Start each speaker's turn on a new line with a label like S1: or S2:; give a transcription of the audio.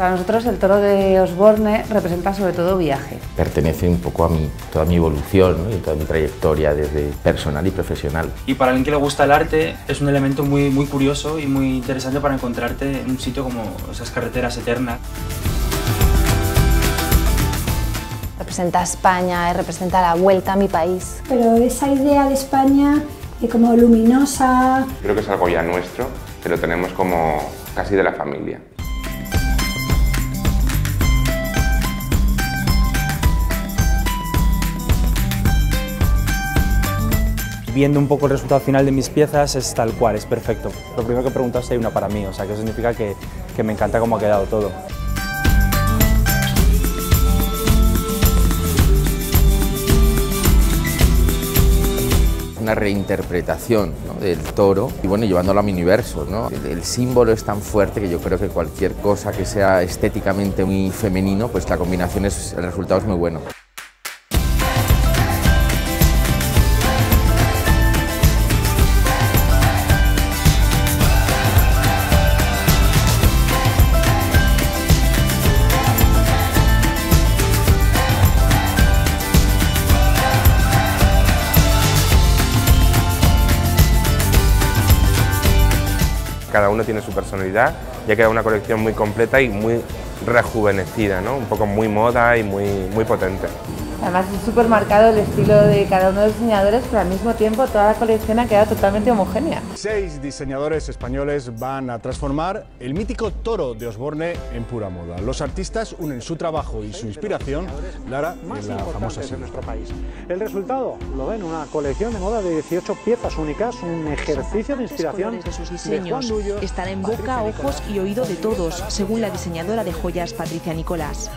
S1: Para nosotros el toro de Osborne representa sobre todo viaje.
S2: Pertenece un poco a mi, toda mi evolución ¿no? y toda mi trayectoria desde personal y profesional.
S3: Y para alguien que le gusta el arte es un elemento muy, muy curioso y muy interesante para encontrarte en un sitio como esas carreteras eternas.
S4: Representa a España, representa la vuelta a mi país.
S5: Pero esa idea de España eh, como luminosa...
S6: Creo que es algo ya nuestro, que lo tenemos como casi de la familia.
S7: Viendo un poco el resultado final de mis piezas es tal cual, es perfecto. Lo primero que preguntaste hay una para mí, o sea que eso significa que, que me encanta cómo ha quedado todo.
S2: una reinterpretación del toro y bueno, llevándolo a mi universo. ¿no? El, símbolo es tan fuerte que yo creo que cualquier cosa que sea estéticamente muy femenino, pues la combinación es, el resultado es muy bueno.
S6: Cada uno tiene su personalidad y ha quedado una colección muy completa y muy rejuvenecida, ¿no? un poco muy moda y muy, muy potente.
S1: Además es súper marcado el estilo de cada uno de los diseñadores, pero al mismo tiempo toda la colección ha quedado totalmente homogénea.
S8: Seis diseñadores españoles van a transformar el mítico toro de Osborne en pura moda. Los artistas unen su trabajo y su inspiración, Lara, en la famosa
S9: nuestro país. El resultado lo ven, una colección de moda de 18 piezas únicas, un ejercicio de inspiración
S10: de sus diseños de están en boca, ojos y oído de todos, según la diseñadora de joyas Patricia Nicolás.